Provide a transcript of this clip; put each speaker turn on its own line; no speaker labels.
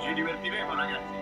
Ci divertiremo ragazzi.